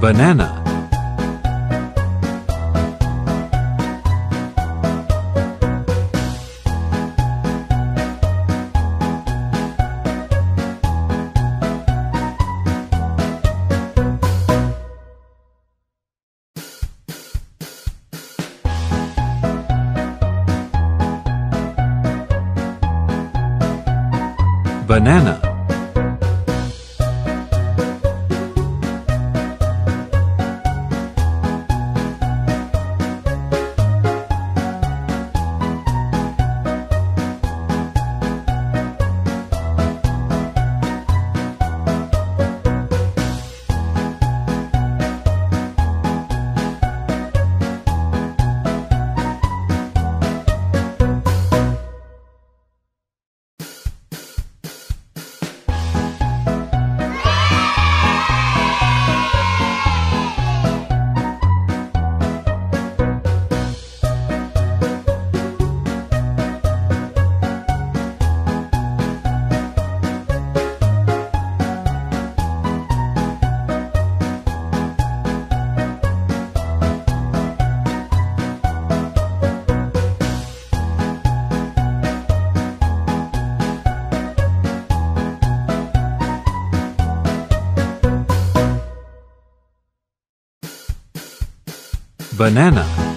banana. Banana banana